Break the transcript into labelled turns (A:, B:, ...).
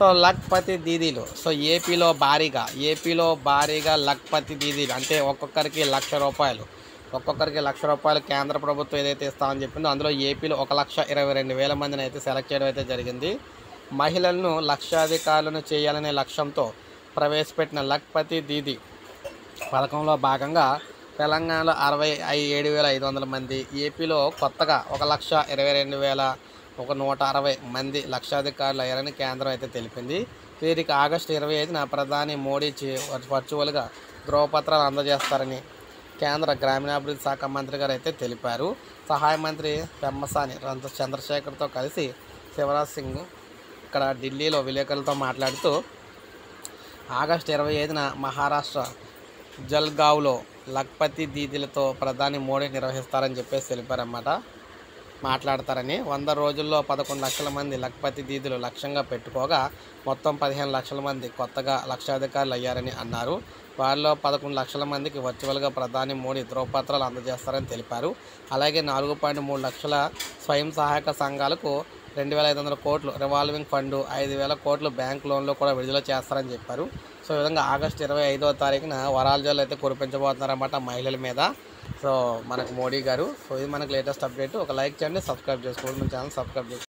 A: So Lakhpati దీదీలు. So ఏపీలో భారీగా ఏపీలో భారీగా లక్పతి దీదీలు. అంటే ఒక్కొక్కరికి లక్ష రూపాయలు. ఒక్కొక్కరికి లక్ష రూపాయలు కేంద్ర ప్రభుత్వం ఏదైతే ఇస్తామని చెప్పిందో అందులో ఏపీలో ఒక లక్ష ఇరవై రెండు వేల మందిని అయితే సెలెక్ట్ చేయడం అయితే జరిగింది. మహిళలను లక్షాధికారులను చేయాలనే లక్ష్యంతో ప్రవేశపెట్టిన లక్పతి దీదీ పథకంలో భాగంగా తెలంగాణలో అరవై ఏడు వేల ఐదు వందల మంది ఏపీలో కొత్తగా ఒక లక్ష ఇరవై రెండు వేల ఒక నూట అరవై మంది లక్షాధికారులు అయ్యారని కేంద్రం అయితే తెలిపింది. వీరికి ఆగస్టు ఇరవై ఐదున ప్రధాని మోడీ చే- వర్చువల్గా ధ్రువపత్రాలు అందజేస్తారని కేంద్ర గ్రామీణాభివృద్ధి శాఖ మంత్రి గారు అయితే తెలిపారు. సహాయ మంత్రి పెమ్మసాని చంద్రశేఖర్తో కలిసి శివరాజ్ సింగ్ ఇక్కడ ఢిల్లీలో విలేకరులతో మాట్లాడుతూ ఆగస్టు ఇరవై ఐదున మహారాష్ట్ర జల్గావ్లో లక్పతి దీదీలతో ప్రధాని మోడీ నిర్వహిస్తారని చెప్పేసి తెలిపారన్నమాట. మాట్లాడతారని వంద రోజుల్లో పదకొండు లక్షల మంది లక్పతి దీదులు లక్ష్యంగా పెట్టుకోగా మొత్తం పదిహేను లక్షల మంది కొత్తగా లక్షాధికారులు అయ్యారని అన్నారు. వారిలో పదకొండు లక్షల మందికి వర్చువల్గా ప్రధాని మోడీ ధ్రువపత్రాలు అందజేస్తారని తెలిపారు. అలాగే నాలుగు పాయింట్ మూడు లక్షల స్వయం సహాయక సంఘాలకు రెండు వేల ఐదు వందల కోట్లు రివాల్వింగ్ ఫండ్ ఐదు వేల కోట్లు బ్యాంక్ లోన్లు కూడా విడుదల చేస్తారని చెప్పారు. సో ఈ విధంగా ఆగస్టు ఇరవై ఐదో తారీఖున వరాల జల్లు అయితే కురిపించబోతున్నారన్నమాట మహిళల మీద. సో మనకు మోడీ గారు సో ఇది మనకు లేటెస్ట్ అప్డేట్. ఒక లైక్ చేయండి సబ్స్క్రైబ్ చేసుకోండి. మన ఛానల్ సబ్స్క్రైబ్ చేసుకోండి.